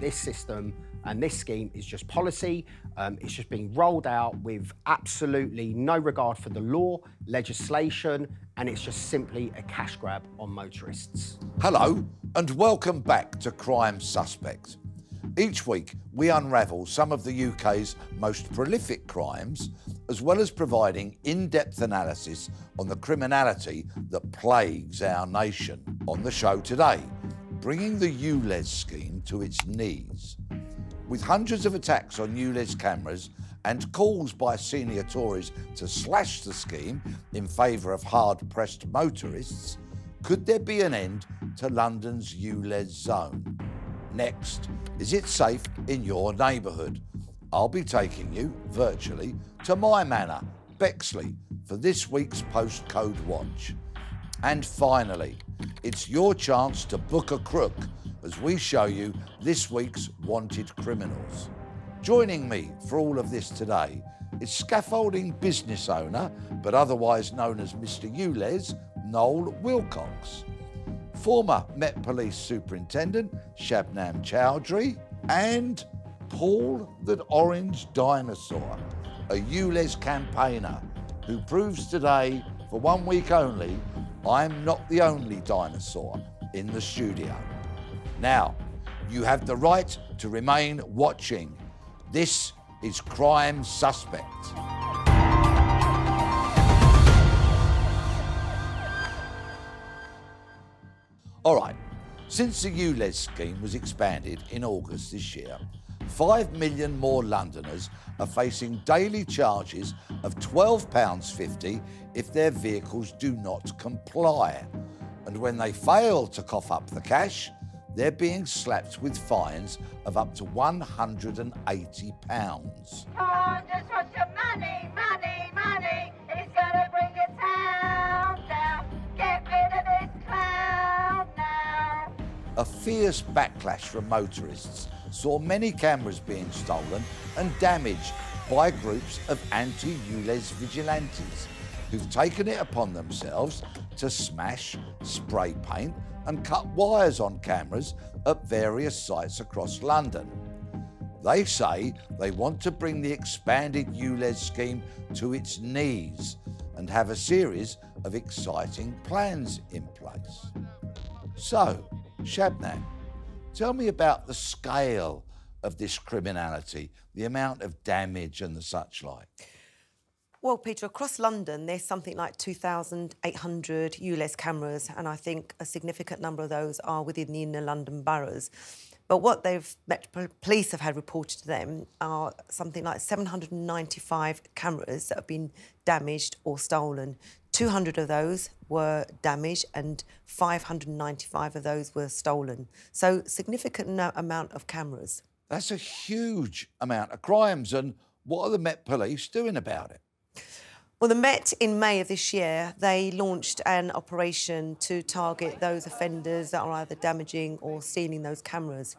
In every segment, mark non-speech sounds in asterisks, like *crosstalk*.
this system and this scheme is just policy. Um, it's just being rolled out with absolutely no regard for the law, legislation, and it's just simply a cash grab on motorists. Hello, and welcome back to Crime Suspect. Each week, we unravel some of the UK's most prolific crimes, as well as providing in depth analysis on the criminality that plagues our nation. On the show today, bringing the ULEZ scheme to its knees. With hundreds of attacks on ULEZ cameras and calls by senior Tories to slash the scheme in favour of hard pressed motorists, could there be an end to London's ULEZ zone? Next, is it safe in your neighbourhood? I'll be taking you, virtually, to my manor, Bexley, for this week's postcode watch. And finally, it's your chance to book a crook as we show you this week's wanted criminals. Joining me for all of this today is scaffolding business owner, but otherwise known as Mr. ULEZ, Noel Willcox. Former Met Police Superintendent Shabnam Chaudri and Paul the Orange Dinosaur, a ULEZ campaigner who proves today, for one week only, I'm not the only dinosaur in the studio. Now, you have the right to remain watching. This is Crime Suspect. All right, since the ULEZ scheme was expanded in August this year, 5 million more Londoners are facing daily charges of £12.50 if their vehicles do not comply. And when they fail to cough up the cash, they're being slapped with fines of up to £180. A fierce backlash from motorists saw many cameras being stolen and damaged by groups of anti ULEZ vigilantes who've taken it upon themselves to smash, spray paint, and cut wires on cameras at various sites across London. They say they want to bring the expanded ULEZ scheme to its knees and have a series of exciting plans in place. So, Shabnam, tell me about the scale of this criminality, the amount of damage and the such like. Well, Peter, across London, there's something like 2,800 ULEZ cameras, and I think a significant number of those are within the inner London boroughs. But what they've Met Police have had reported to them are something like 795 cameras that have been damaged or stolen. 200 of those were damaged and 595 of those were stolen. So significant amount of cameras. That's a huge amount of crimes, and what are the Met Police doing about it? Well, the Met in May of this year, they launched an operation to target those offenders that are either damaging or stealing those cameras.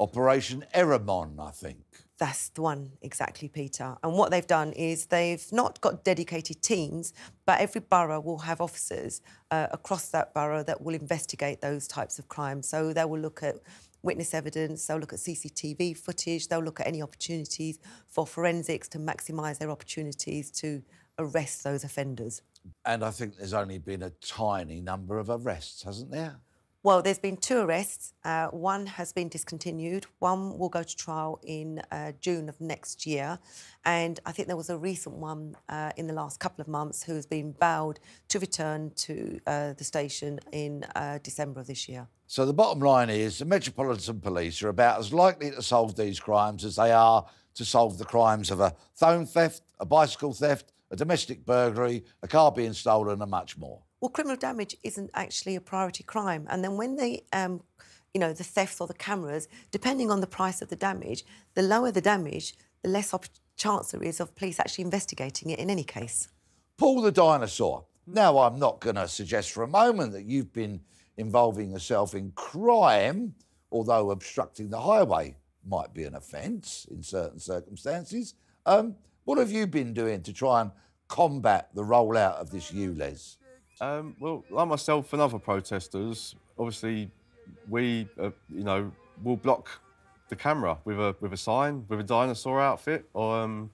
Operation Eremon, I think. That's the one, exactly, Peter. And what they've done is they've not got dedicated teams, but every borough will have officers uh, across that borough that will investigate those types of crimes. So they will look at witness evidence, they'll look at CCTV footage, they'll look at any opportunities for forensics to maximise their opportunities to arrest those offenders. And I think there's only been a tiny number of arrests, hasn't there? Well, there's been two arrests. Uh, one has been discontinued. One will go to trial in uh, June of next year. And I think there was a recent one uh, in the last couple of months who has been bailed to return to uh, the station in uh, December of this year. So the bottom line is the Metropolitan Police are about as likely to solve these crimes as they are to solve the crimes of a phone theft, a bicycle theft, a domestic burglary, a car being stolen, and much more. Well, criminal damage isn't actually a priority crime. And then when they, um, you know, the thefts or the cameras, depending on the price of the damage, the lower the damage, the less chance there is of police actually investigating it in any case. Paul the dinosaur. Now, I'm not going to suggest for a moment that you've been involving yourself in crime, although obstructing the highway might be an offence in certain circumstances. Um, what have you been doing to try and combat the rollout of this ULEZ? Um, well, like myself and other protesters, obviously, we, uh, you know, will block the camera with a with a sign, with a dinosaur outfit, or um,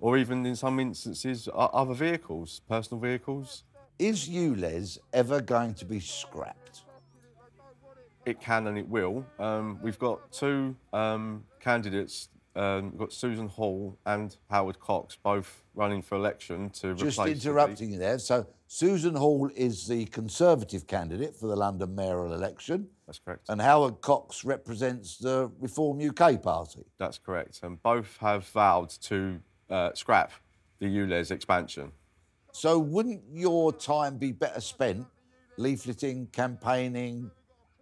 or even in some instances other vehicles, personal vehicles. Is ULEZ ever going to be scrapped? It can and it will. Um, we've got two um, candidates. Um, we've got Susan Hall and Howard Cox, both running for election to Just replace. the- interrupting you there. So Susan Hall is the Conservative candidate for the London mayoral election, That's correct. and Howard Cox represents the Reform UK party. That's correct. And both have vowed to uh, scrap the ULEZ expansion. So wouldn't your time be better spent leafleting, campaigning,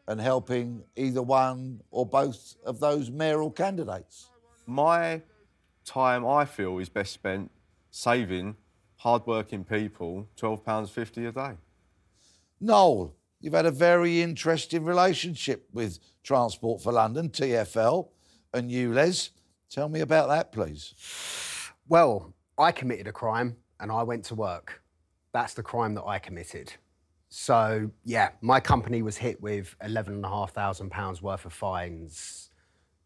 and helping either one or both of those mayoral candidates? My time, I feel, is best spent saving hard-working people £12.50 a day. Noel, you've had a very interesting relationship with Transport for London, TFL, and ULEZ. Tell me about that, please. Well, I committed a crime and I went to work. That's the crime that I committed. So, yeah, my company was hit with £11,500 worth of fines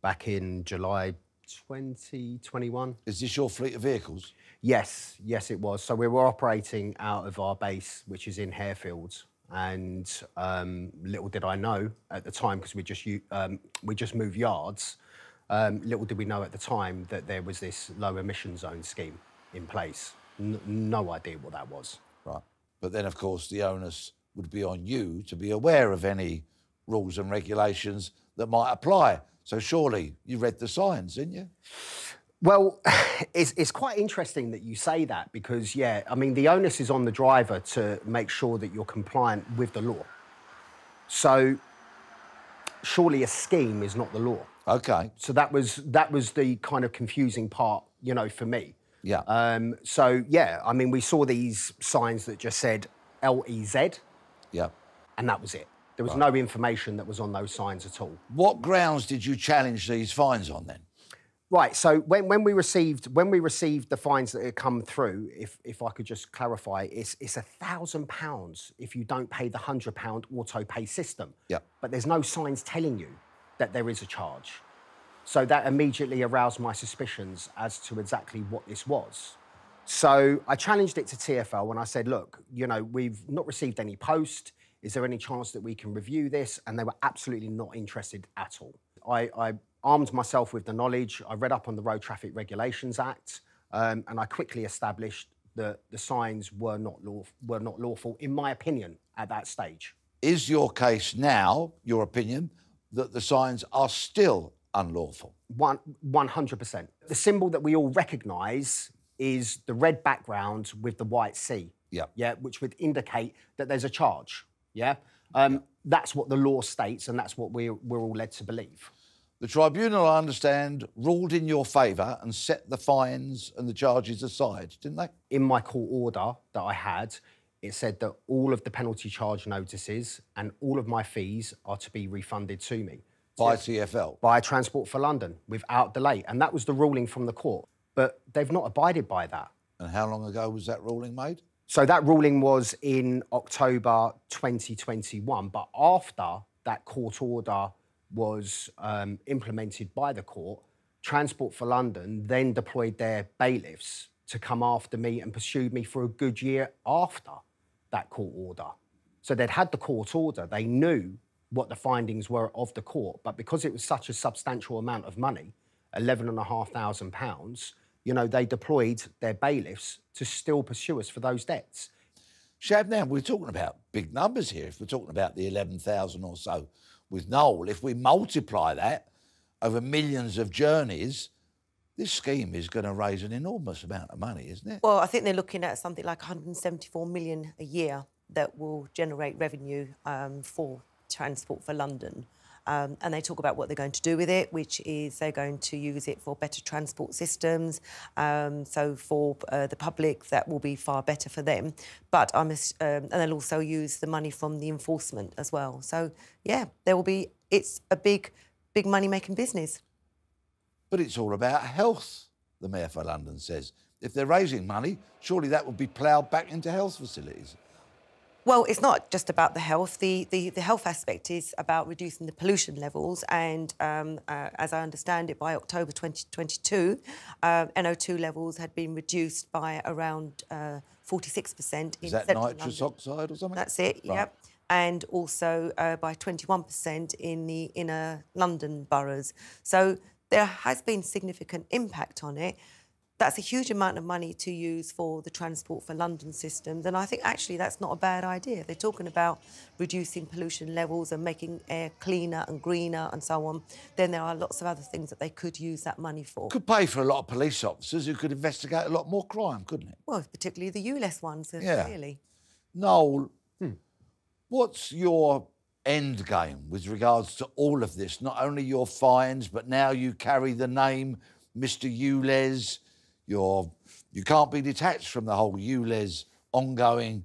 back in July 2021. Is this your fleet of vehicles? Yes, yes, it was. So we were operating out of our base, which is in Harefields, and um, little did I know at the time because we just um, we just moved yards. Um, little did we know at the time that there was this low emission zone scheme in place. N- no idea what that was. Right. But then, of course, the onus would be on you to be aware of any rules and regulations that might apply. So surely you read the signs, didn't you? Well, *sighs* it's, it's quite interesting that you say that because, yeah, I mean, the onus is on the driver to make sure that you're compliant with the law. So, surely a scheme is not the law. Okay. So that was that was the kind of confusing part, you know, for me. Yeah. Um, so yeah, I mean, we saw these signs that just said L E Z, yeah. and that was it. There was no information that was on those signs at all. What grounds did you challenge these fines on then? Right. So when, when we received when we received the fines that had come through, if if I could just clarify, it's it's a thousand pounds if you don't pay the hundred pound auto pay system. Yeah. But there's no signs telling you that there is a charge. So that immediately aroused my suspicions as to exactly what this was. So I challenged it to TFL and I said, look, you know, we've not received any post. Is there any chance that we can review this? And they were absolutely not interested at all. I, I armed myself with the knowledge. I read up on the Road Traffic Regulations Act, um, and I quickly established that the signs were not law, were not lawful, in my opinion, at that stage. Is your case now, your opinion, that the signs are still unlawful? One, 100%. The symbol that we all recognise is the red background with the white C. Yeah. Yeah, which would indicate that there's a charge. Yeah. Um, That's what the law states, and that's what we're, we're all led to believe. The tribunal, I understand, ruled in your favour and set the fines and the charges aside, didn't they? In my court order that I had, it said that all of the penalty charge notices and all of my fees are to be refunded to me By TFL. by Transport for London without delay. And that was the ruling from the court. But they've not abided by that. And how long ago was that ruling made? So that ruling was in October 2021, but after that court order was um, implemented by the court, Transport for London then deployed their bailiffs to come after me and pursued me for a good year after that court order. So they'd had the court order, they knew what the findings were of the court, but because it was such a substantial amount of money, £11,500, you know, they deployed their bailiffs to still pursue us for those debts. Shabnam, we're talking about big numbers here. If we're talking about the 11,000 or so with Noel, if we multiply that over millions of journeys, this scheme is going to raise an enormous amount of money, isn't it? Well, I think they're looking at something like 174 million a year that will generate revenue um, for Transport for London. Um, and they talk about what they're going to do with it, which is they're going to use it for better transport systems. Um, so for uh, the public, that will be far better for them. But I'm, um, and they'll also use the money from the enforcement as well. So yeah, there will be. It's a big, big money making business. But it's all about health, the Mayor for London says. If they're raising money, surely that would be ploughed back into health facilities. Well, it's not just about the health. The, the, the health aspect is about reducing the pollution levels. And um, uh, as I understand it, by October 2022, uh, NO2 levels had been reduced by around uh, 46% in Is that central nitrous London. oxide or something? That's it, Right. yep. And also uh, by 21% in the inner London boroughs. So there has been significant impact on it. That's a huge amount of money to use for the Transport for London systems. And I think actually that's not a bad idea. They're talking about reducing pollution levels and making air cleaner and greener and so on. Then there are lots of other things that they could use that money for. Could pay for a lot of police officers who could investigate a lot more crime, couldn't it? Well, particularly the ULEZ ones, uh, Yeah. really. Noel, what's your end game with regards to all of this? Not only your fines, but now you carry the name Mr. ULEZ. You're, you can't be detached from the whole ULEZ ongoing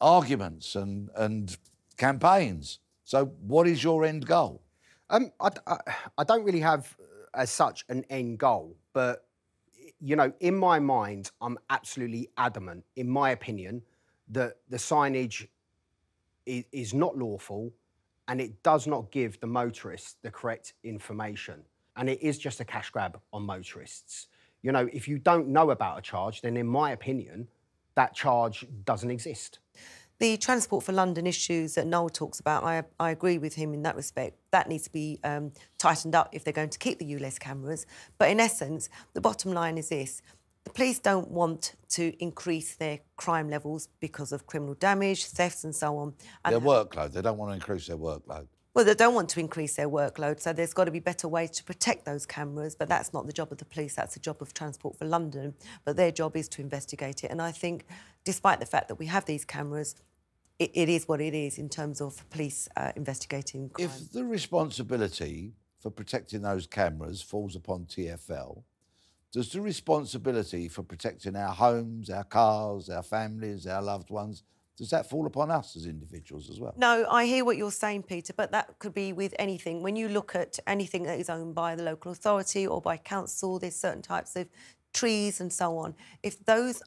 arguments and, and campaigns. So, what is your end goal? Um, I, I, I don't really have uh, as such an end goal, but you know, in my mind, I'm absolutely adamant, in my opinion, that the signage is, is not lawful and it does not give the motorists the correct information. And it is just a cash grab on motorists. You know, if you don't know about a charge, then in my opinion, that charge doesn't exist. The Transport for London issues that Noel talks about, I, I agree with him in that respect. That needs to be um, tightened up if they're going to keep the ULEZ cameras. But in essence, the bottom line is this. The police don't want to increase their crime levels because of criminal damage, thefts and so on. And Their workload. They don't want to increase their workload. Well, they don't want to increase their workload, so there's got to be better ways to protect those cameras. But that's not the job of the police, that's the job of Transport for London. But their job is to investigate it. And I think, despite the fact that we have these cameras, it, it is what it is in terms of police uh, investigating crime. If the responsibility for protecting those cameras falls upon TFL, does the responsibility for protecting our homes, our cars, our families, our loved ones, does that fall upon us as individuals as well? No, I hear what you're saying, Peter, but that could be with anything. When you look at anything that is owned by the local authority or by council, there's certain types of trees and so on. If those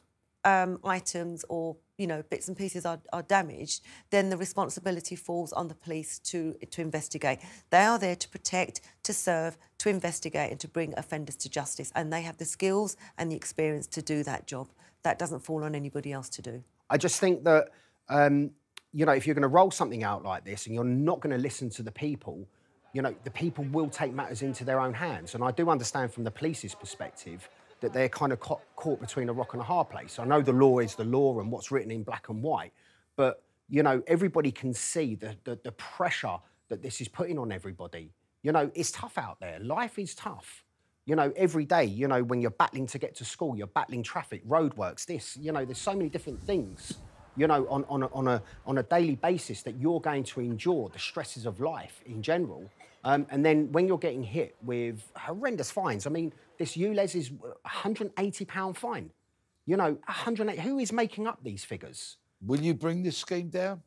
um, items or you know bits and pieces are, are damaged, then the responsibility falls on the police to to investigate. They are there to protect, to serve, to investigate, and to bring offenders to justice, and they have the skills and the experience to do that job. That doesn't fall on anybody else to do. I just think that, um, you know, if you're going to roll something out like this and you're not going to listen to the people, you know, the people will take matters into their own hands. And I do understand from the police's perspective that they're kind of ca- caught between a rock and a hard place. I know the law is the law and what's written in black and white, but, you know, everybody can see the, the, the pressure that this is putting on everybody. You know, it's tough out there. Life is tough. You know, every day, you know, when you're battling to get to school, you're battling traffic, roadworks, this, you know, there's so many different things, you know, on, on, a, on, a, on a daily basis that you're going to endure, the stresses of life in general. Um, and then when you're getting hit with horrendous fines, I mean, this ULEZ is £180 fine. You know, 180, who is making up these figures? Will you bring this scheme down?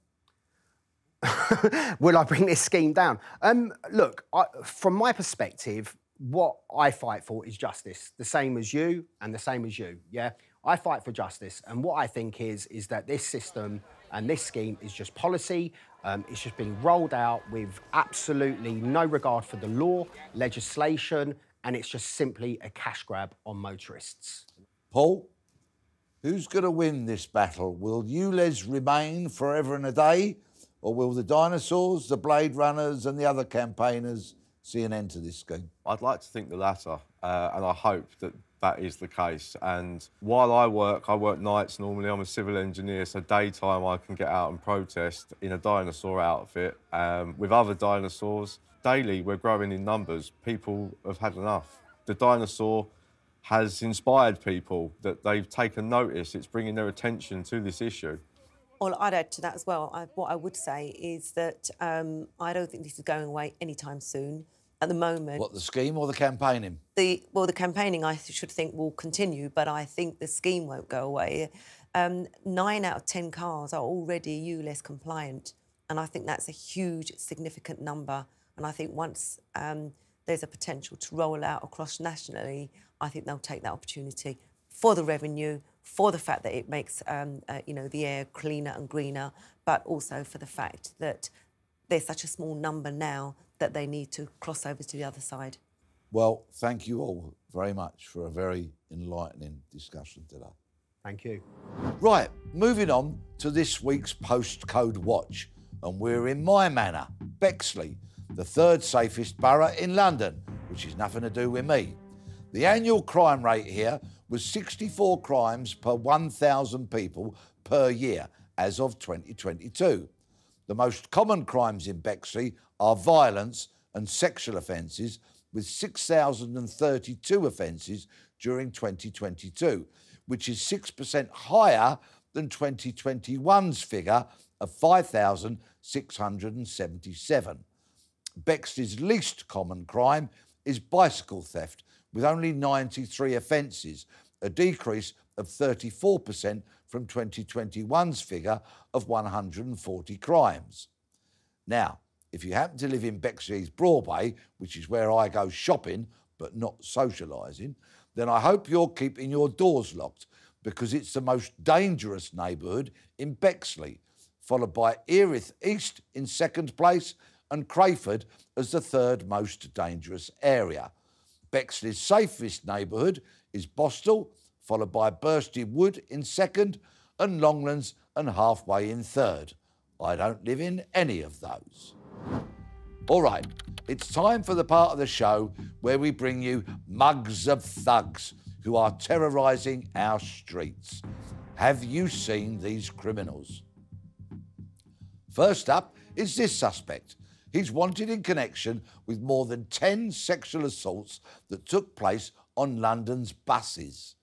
*laughs* Will I bring this scheme down? Um, look, I, from my perspective, what I fight for is justice, the same as you and the same as you. Yeah, I fight for justice, and what I think is is that this system and this scheme is just policy. Um, it's just being rolled out with absolutely no regard for the law, legislation, and it's just simply a cash grab on motorists. Paul, who's going to win this battle? Will ULEZ remain forever and a day, or will the dinosaurs, the Blade Runners, and the other campaigners see an end to this scheme? I'd like to think the latter, uh, and I hope that that is the case. And while I work, I work nights normally. I'm a civil engineer, so daytime I can get out and protest in a dinosaur outfit um, with other dinosaurs. Daily, we're growing in numbers. People have had enough. The dinosaur has inspired people that they've taken notice. It's bringing their attention to this issue. Well, I'd add to that as well. I, what I would say is that um, I don't think this is going away anytime soon. At the moment, What, the scheme or the campaigning? the well, the campaigning I should think will continue, but I think the scheme won't go away. Um, nine out of ten cars are already ULEZ compliant, and I think that's a huge, significant number. And I think once um, there's a potential to roll out across nationally, I think they'll take that opportunity for the revenue, for the fact that it makes um, uh, you know the air cleaner and greener, but also for the fact that there's such a small number now that they need to cross over to the other side. Well, thank you all very much for a very enlightening discussion today. Thank you. Right, moving on to this week's postcode watch, and we're in my manor, Bexley, the third safest borough in London, which is nothing to do with me. The annual crime rate here was 64 crimes per 1,000 people per year as of 2022. The most common crimes in Bexley are violence and sexual offences, with 6,032 offences during 2022, which is 6% higher than 2021's figure of 5,677. Bexley's least common crime is bicycle theft, with only 93 offences, a decrease of 34% from 2021's figure of 140 crimes. Now, if you happen to live in Bexley's Broadway, which is where I go shopping but not socialising, then I hope you're keeping your doors locked because it's the most dangerous neighbourhood in Bexley, followed by Erith East in second place and Crayford as the third most dangerous area. Bexley's safest neighbourhood is Boston, followed by Bursted Wood in second, and Longlands and halfway in third. I don't live in any of those. All right, it's time for the part of the show where we bring you mugs of thugs who are terrorising our streets. Have you seen these criminals? First up is this suspect. He's wanted in connection with more than 10 sexual assaults that took place on London's buses.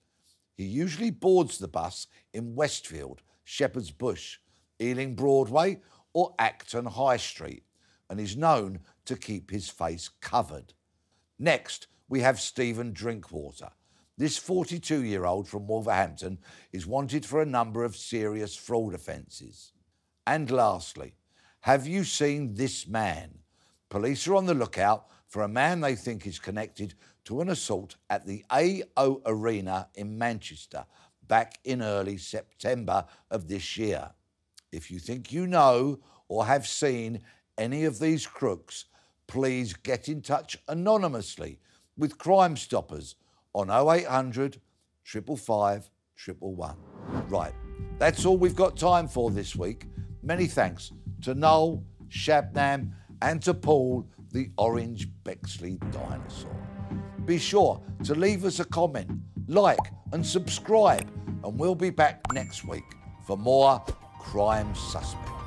He usually boards the bus in Westfield, Shepherd's Bush, Ealing Broadway, or Acton High Street, and is known to keep his face covered. Next, we have Stephen Drinkwater. This 42 year old from Wolverhampton is wanted for a number of serious fraud offences. And lastly, have you seen this man? Police are on the lookout for a man they think is connected to an assault at the AO Arena in Manchester back in early September of this year. If you think you know or have seen any of these crooks, please get in touch anonymously with Crime Stoppers on 0800 555 111. Right, that's all we've got time for this week. Many thanks to Noel, Shabnam, and to Paul, the orange Bexley dinosaur. Be sure to leave us a comment, like, and subscribe, and we'll be back next week for more Crime Suspect.